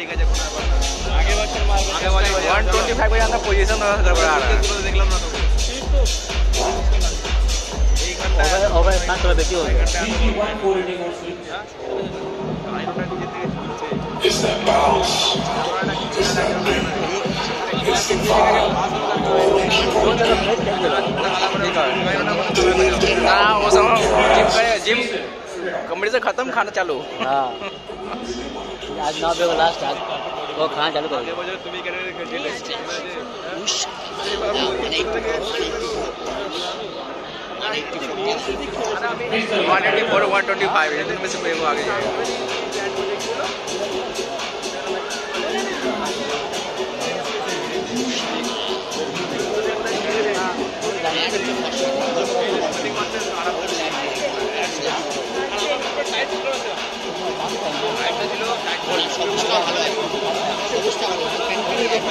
ঠিক আছে কোনো ব্যাপার না আগে বছর মারবো আগে বছর 125 বাজে আমরা পজিশন তারপর আর দেখলাম না তো एक घंटा ओवर इतना कर देती हो वन फोर इनिंग और स्विच आई डोंट नो कितने चलते is that bounce is that bounce gym कमरे से खत्म खाना चालू। हाँ। आज नौ बजे लास्ट आज वो खाना चालू कर। One four one twenty five में से